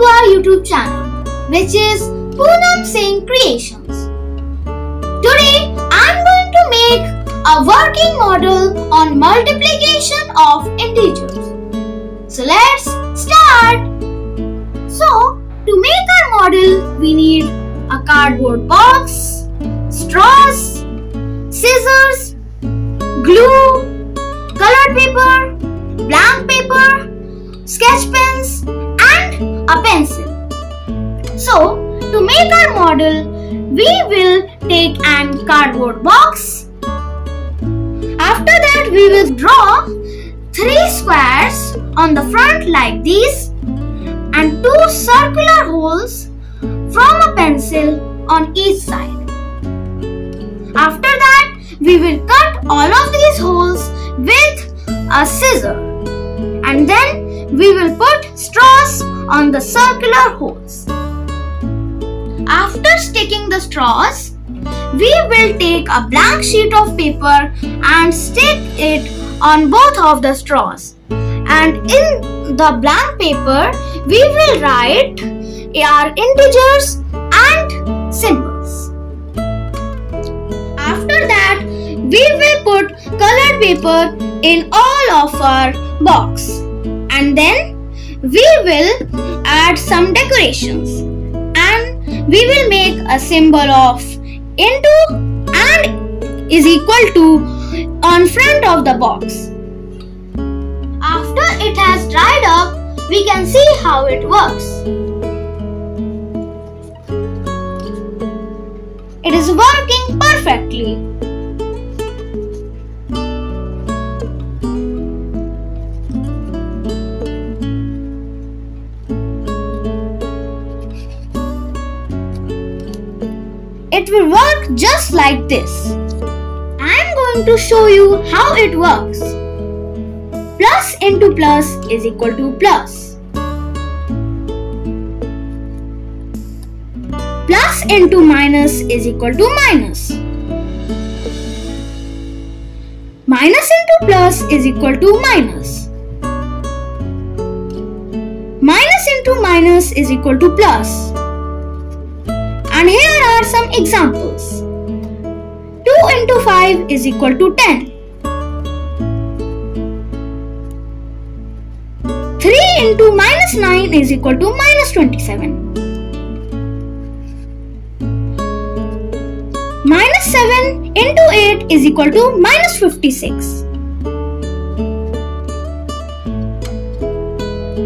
to our YouTube channel, which is Poonam Singh Creations. Today, I'm going to make a working model on multiplication of integers. So let's start. So, to make our model, we need a cardboard box, straws, scissors, glue, colored paper, blank paper, sketch pens pencil. So, to make our model, we will take an cardboard box. After that, we will draw three squares on the front like these and two circular holes from a pencil on each side. After that, we will cut all of these holes with a scissor and then we will put straws on the circular holes. After sticking the straws, we will take a blank sheet of paper and stick it on both of the straws. And in the blank paper, we will write our integers and symbols. After that, we will put colored paper in all of our box and then we will add some decorations and we will make a symbol of into and is equal to on front of the box. After it has dried up, we can see how it works. It is working perfectly. It will work just like this. I am going to show you how it works. Plus into plus is equal to plus. Plus into minus is equal to minus. Minus into plus is equal to minus. Minus into minus is equal to plus. And here are some examples. 2 into 5 is equal to 10. 3 into minus 9 is equal to minus 27. Minus 7 into 8 is equal to minus 56.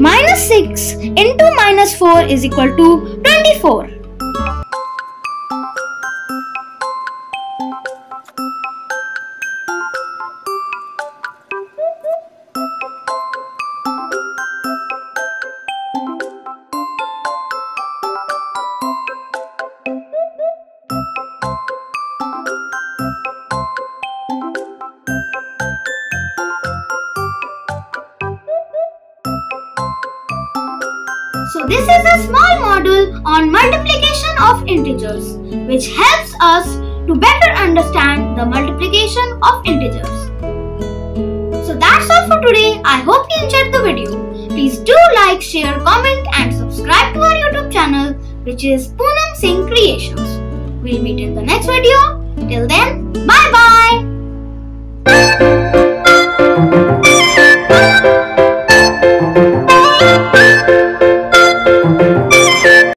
Minus 6 into minus 4 is equal to 24. So this is a small model on multiplication of integers which helps us to better understand the multiplication of integers. So that's all for today. I hope you enjoyed the video. Please do like, share, comment and subscribe to our YouTube channel which is Poonam Singh Creations. We'll meet in the next video. Till then